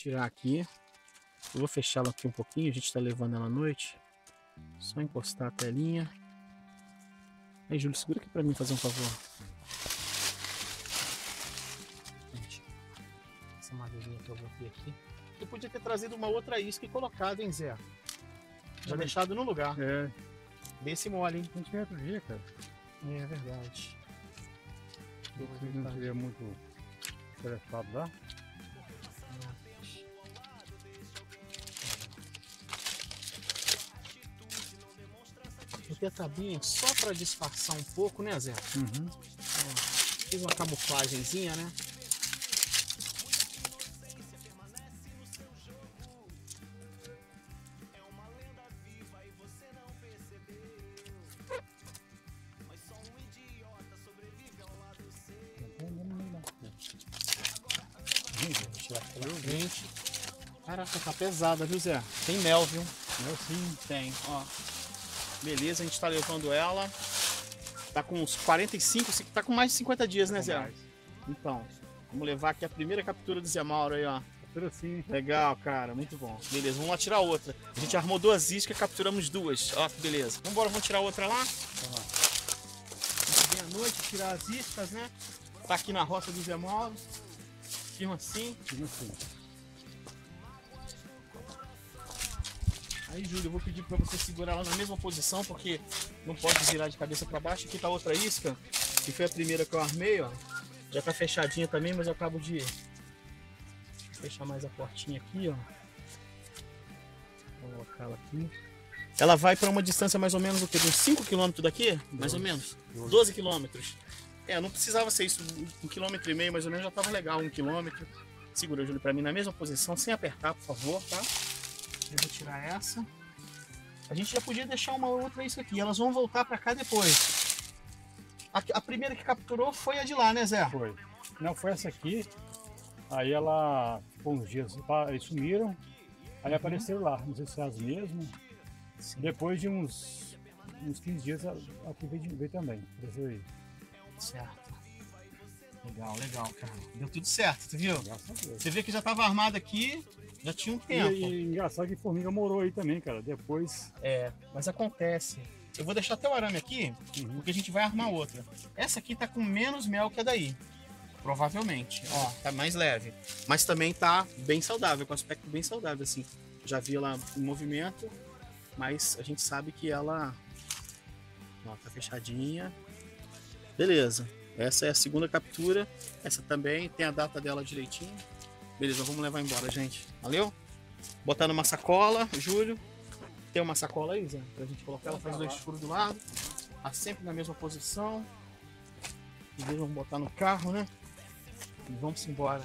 tirar aqui. Eu vou fechá-la aqui um pouquinho, a gente está levando ela à noite. Só encostar a telinha. Aí, Júlio, segura aqui para mim fazer um favor. Essa madeirinha que eu botei aqui. Eu podia ter trazido uma outra isca e colocado, hein, Zé? Já deixado no lugar. É, Desse mole, hein? a gente vem outro dia, cara. É verdade. Se não seria muito interessado lá. Botei a tabinha só para disfarçar um pouco, né, Zé? Uhum. Fiz uma camuflagenzinha, né? Frente. Caraca, tá pesada, viu, Zé? Tem mel, viu? Eu sim. Tem, ó. Beleza, a gente tá levando ela. Tá com uns 45, ci- tá com mais de 50 dias, né, Zé? Mais. Então, vamos levar aqui a primeira captura do Zé Mauro aí, ó. Tudo assim. Legal, cara, muito bom. Beleza, vamos lá tirar outra. A gente armou duas iscas, capturamos duas. Ó, que beleza. Vambora, vamos tirar outra lá? Vamos lá. Vem à noite tirar as iscas, né? Tá aqui na roça do Zé Mauro. Firma assim. Tudo assim. Aí, Júlio, eu vou pedir pra você segurar ela na mesma posição, porque não pode virar de cabeça pra baixo. Aqui tá outra isca, que foi a primeira que eu armei, ó. Já tá fechadinha também, mas eu acabo de fechar mais a portinha aqui, ó. Vou colocar ela aqui. Ela vai pra uma distância mais ou menos do que? De uns 5 km daqui? Mais ou Doze. menos. Doze. 12 km. É, não precisava ser isso. Um quilômetro e meio mais ou menos já tava legal, um quilômetro. Segura, Júlio, pra mim na mesma posição, sem apertar, por favor, tá? Eu vou tirar essa. A gente já podia deixar uma outra isso aqui. Elas vão voltar pra cá depois. A, a primeira que capturou foi a de lá, né, Zé? Foi. Não, foi essa aqui. Aí ela ficou uns dias, eles sumiram. Aí apareceram lá, não sei se é as mesmas. Depois de uns, uns 15 dias, aqui veio, veio também. Apareceu aí. Certo. Legal, legal, cara. Deu tudo certo, tu viu? Você vê que já tava armado aqui, já tinha um E, tempo. e engraçado que formiga morou aí também, cara. Depois. É, mas acontece. Eu vou deixar até o arame aqui, Uhum. porque a gente vai armar outra. Essa aqui tá com menos mel que a daí. Provavelmente. Ó, tá mais leve. Mas também tá bem saudável, com aspecto bem saudável, assim. Já vi ela em movimento, mas a gente sabe que ela. Ó, tá fechadinha. Beleza. Essa é a segunda captura. Essa também tem a data dela direitinho. Beleza, vamos levar embora, gente. Valeu? Botar numa sacola, Júlio. Tem uma sacola aí, Zé? Pra gente colocar ela, faz dois furos do lado. Tá sempre na mesma posição. E vamos botar no carro, né? E vamos embora.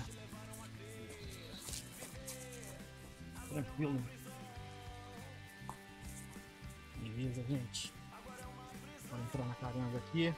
Tranquilo. Beleza, gente. Vamos entrar na caranga aqui.